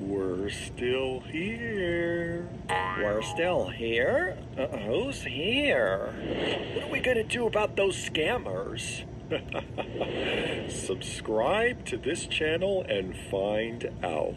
We're still here. We're still here? Uh, who's here? What are we gonna do about those scammers? Subscribe to this channel and find out.